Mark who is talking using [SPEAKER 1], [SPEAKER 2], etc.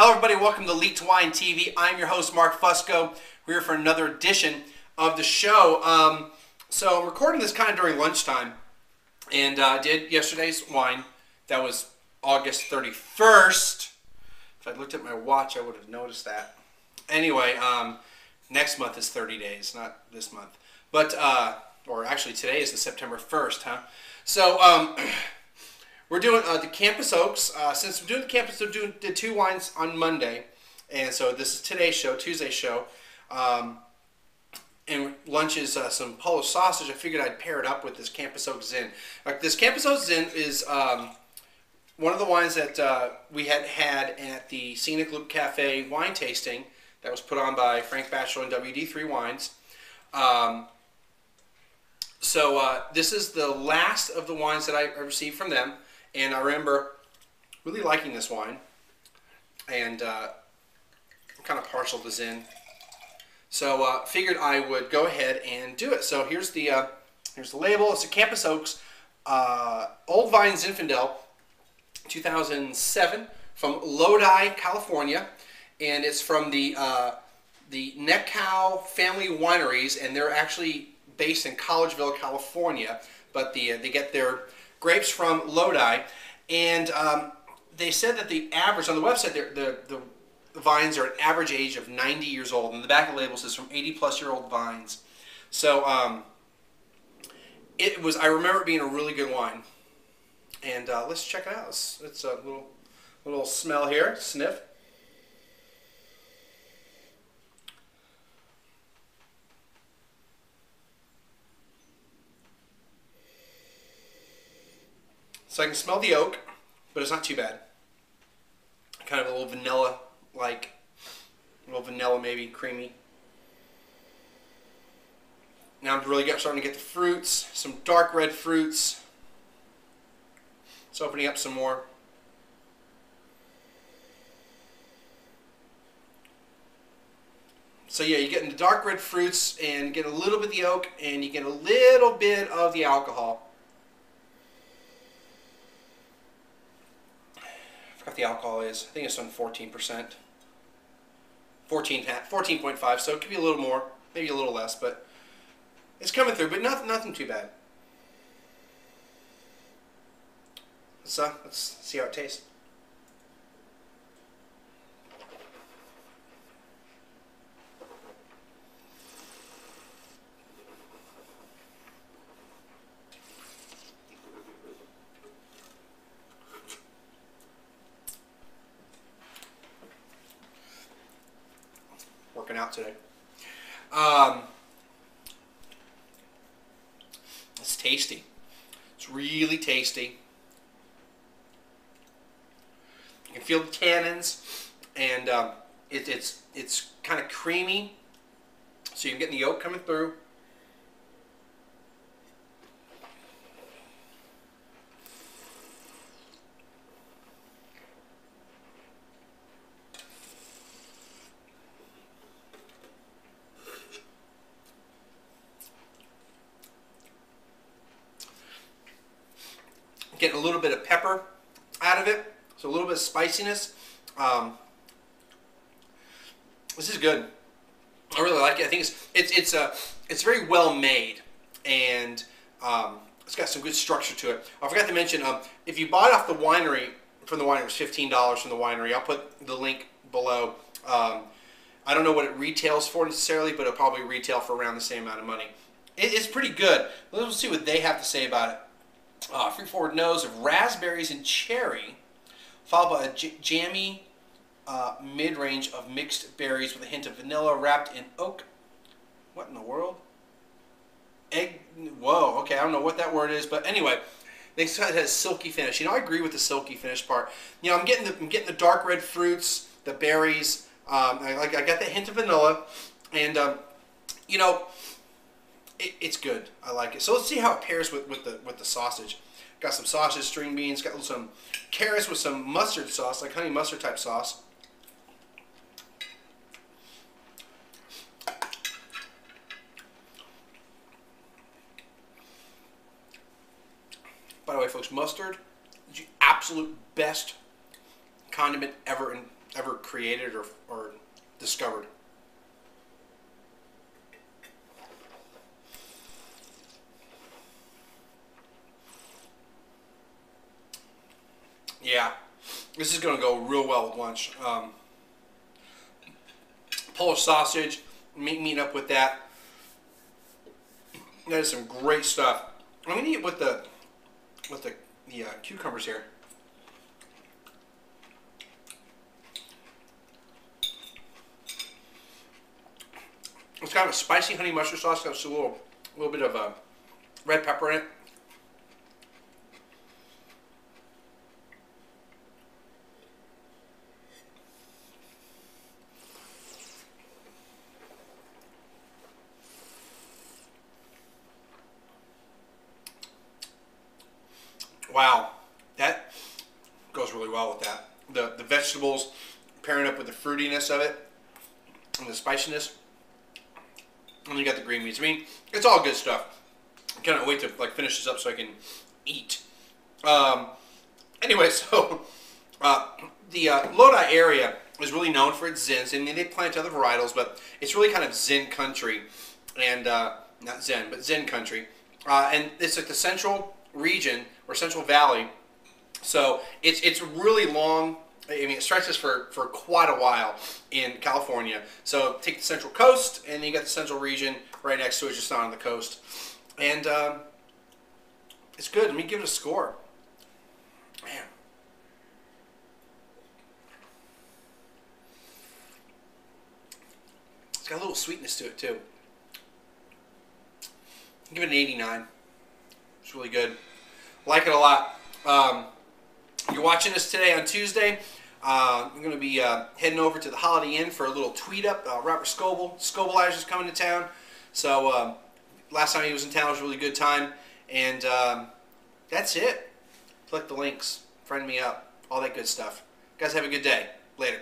[SPEAKER 1] Hello, everybody. Welcome to Leet Wine TV. I'm your host, Mark Fusco. We're here for another edition of the show. Um, so I'm recording this kind of during lunchtime, and I uh, did yesterday's wine. That was August 31st. If I looked at my watch, I would have noticed that. Anyway, um, next month is 30 days, not this month. But, uh, or actually today is the September 1st, huh? So, um, We're doing uh, the Campus Oaks. Uh, since we're doing the Campus, we're doing the two wines on Monday, and so this is today's show, Tuesday's show. Um, and lunch is uh, some Polish sausage. I figured I'd pair it up with this Campus Oaks Zin. this Campus Oaks Zin is um, one of the wines that uh, we had had at the Scenic Loop Cafe wine tasting that was put on by Frank Batchelor and WD3 Wines. Um, so uh, this is the last of the wines that I received from them. And I remember really liking this wine. And uh, I'm kind of partial to Zin. So uh, figured I would go ahead and do it. So here's the uh, here's the label. It's a Campus Oaks uh, Old Vine Zinfandel 2007 from Lodi, California. And it's from the uh, the Neckow Family Wineries, and they're actually based in Collegeville, California. But the uh, they get their grapes from Lodi, and um, they said that the average on the website, the, the, the vines are an average age of 90 years old, and the back of the label says from 80 plus year old vines. So um, it was. I remember it being a really good wine, and uh, let's check it out. It's, it's a little little smell here. Sniff. So I can smell the oak, but it's not too bad. Kind of a little vanilla like, a little vanilla maybe, creamy. Now I'm really starting to get the fruits, some dark red fruits. It's opening up some more. So yeah, you're getting the dark red fruits and get a little bit of the oak and you get a little bit of the alcohol. The alcohol is. I think it's on 14%. 14, 14.5, so it could be a little more, maybe a little less, but it's coming through, but nothing, nothing too bad. So uh, let's see how it tastes. Out today. Um, it's tasty. It's really tasty. You can feel the tannins, and um, it, it's it's kind of creamy. So you're getting the yolk coming through. Getting a little bit of pepper out of it, so a little bit of spiciness. Um, this is good. I really like it. I think it's it's it's a uh, it's very well made, and um, it's got some good structure to it. I forgot to mention um, if you bought it off the winery from the winery, it was fifteen dollars from the winery. I'll put the link below. Um, I don't know what it retails for necessarily, but it'll probably retail for around the same amount of money. It, it's pretty good. Let's see what they have to say about it uh, free forward nose of raspberries and cherry, followed by a jammy uh, mid-range of mixed berries with a hint of vanilla wrapped in oak. What in the world? Egg. Whoa. Okay, I don't know what that word is, but anyway, they said it has silky finish. You know, I agree with the silky finish part. You know, I'm getting the I'm getting the dark red fruits, the berries. Um, I like I got that hint of vanilla, and um, you know, it, it's good. I like it. So let's see how it pairs with, with the with the sausage. Got some sausage, string beans, got some carrots with some mustard sauce, like honey mustard type sauce. By the way, folks, mustard is the absolute best condiment ever in, ever created or, or discovered. Yeah, this is going to go real well with lunch. Um, Polish sausage, meat meat up with that. That is some great stuff. I'm gonna eat with the with the, the uh, cucumbers here. It's kind of a spicy honey mustard sauce. Got a little, little bit of uh, red pepper in it. Wow, that goes really well with that. The the vegetables pairing up with the fruitiness of it and the spiciness. And you got the green beans. I mean, it's all good stuff. I cannot wait to like finish this up so I can eat. Um, anyway, so uh, the uh, Lodi area is really known for its zins. I mean, they plant other varietals, but it's really kind of zin country, and uh, not Zen, but Zen country. Uh, and it's like the central region or Central Valley. So it's it's really long. I mean, it stretches for, for quite a while in California. So take the Central Coast, and then you got the Central region right next to it, just not on the coast. And um, it's good. Let me give it a score. Man. It's got a little sweetness to it, too. Give it an 89. It's really good. Like it a lot. Um, you're watching us today on Tuesday. Uh, I'm going to be uh, heading over to the Holiday Inn for a little tweet up. Uh, Robert Scoble, Scobleizer's coming to town. So um, last time he was in town was a really good time. And um, that's it. Click the links, friend me up, all that good stuff. Guys, have a good day. Later.